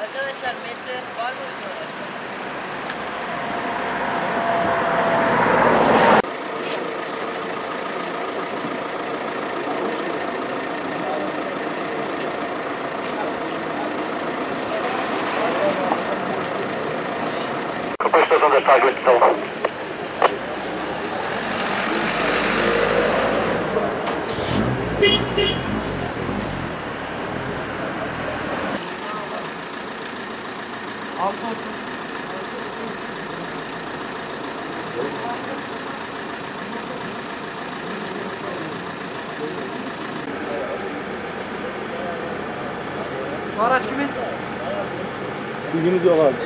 Arkadaşlar metroya var mı bizim araçta? Kapı istasyonda takip Altı otur. Bu araç kimin? Bilginiz yok abi.